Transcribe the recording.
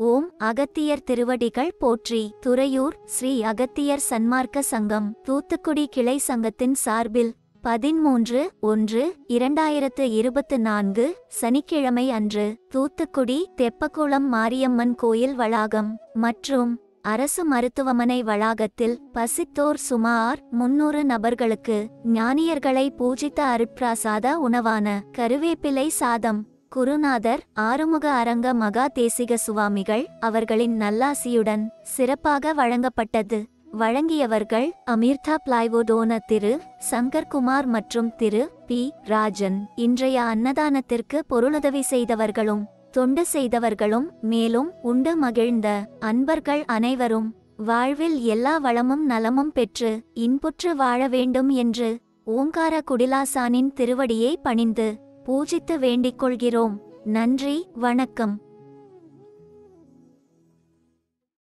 ஓம் அகத்தியர் திருவடிகள் போற்றி. துறையூர் ஸ்ரீ அகத்தியர் சன்மார்க்க சங்கம் தூத்துக்குடி கிளை சங்கத்தின் சார்பில் பதிமூன்று ஒன்று இரண்டாயிரத்து இருபத்து நான்கு சனிக்கிழமை அன்று தூத்துக்குடி தெப்பக்குளம் மாரியம்மன் கோயில் வளாகம் மற்றும் அரசு மருத்துவமனை வளாகத்தில் பசித்தோர் சுமார் முன்னூறு நபர்களுக்கு ஞானியர்களை பூஜித்த அருட்பிராசாத உணவான கருவேப்பிலை சாதம் குருநாதர் ஆறுமுக அரங்க மகா தேசிக சுவாமிகள் அவர்களின் நல்லாசியுடன் சிறப்பாக வழங்கப்பட்டது. வழங்கியவர்கள் அமீர்தா பிளைவோடோன திரு சங்கர்குமார் மற்றும் திரு பி ராஜன். இன்றைய அன்னதானத்திற்கு பொருளுதவி செய்தவர்களும் தொண்டு செய்தவர்களும் மேலும் உண்டு மகிழ்ந்த அன்பர்கள் அனைவரும் வாழ்வில் எல்லா வளமும் நலமும் பெற்று இன்புற்று வாழ வேண்டும் என்று ஓங்கார குடிலாசானின் திருவடியை பணிந்து பூஜித்து வேண்டிக் கொள்கிறோம். நன்றி வணக்கம்.